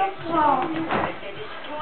Basketball.